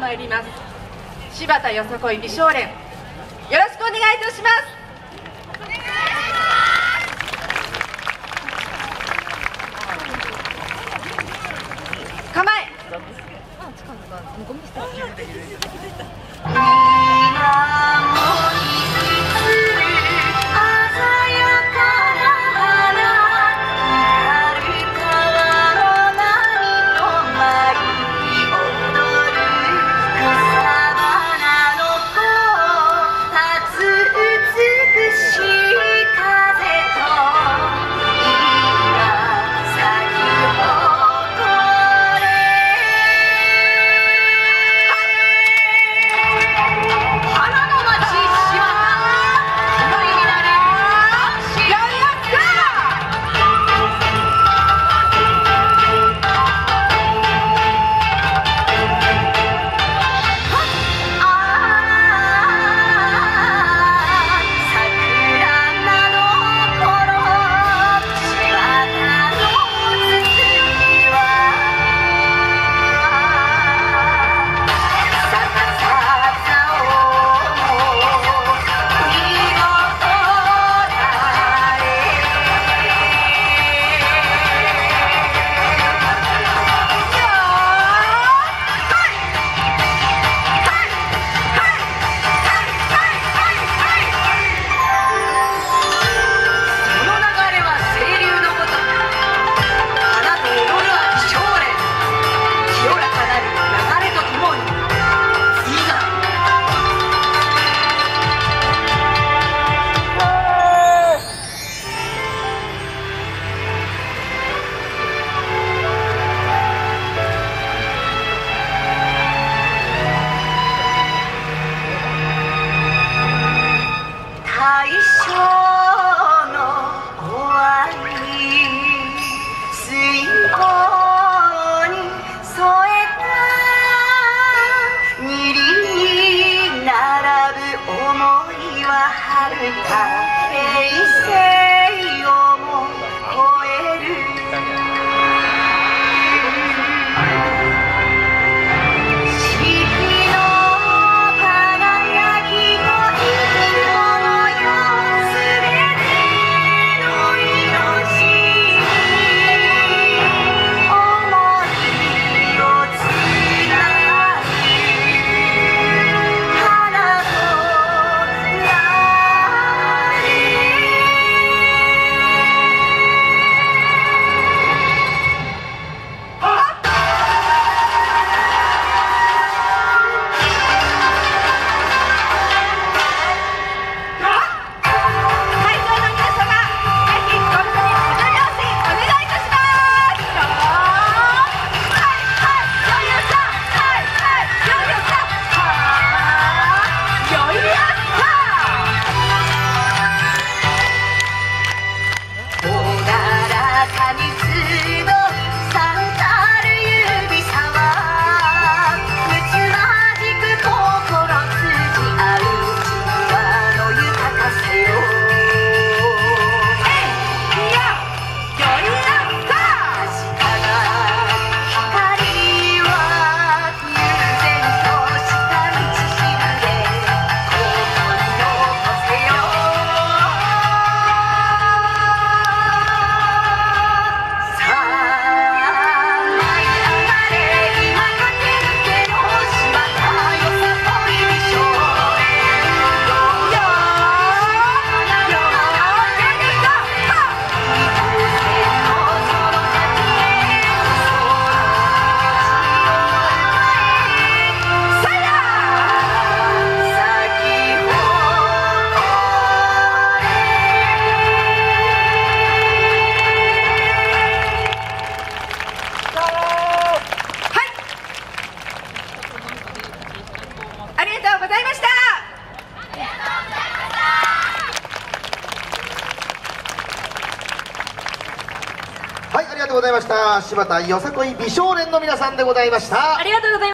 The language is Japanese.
参ります。柴田よさこい美少年。よろしくお願いいたします。構え。あ、近づか。ない。もうゴミ捨てた。America. 다 가는 ございました。柴田よさこい美少年の皆さんでございました。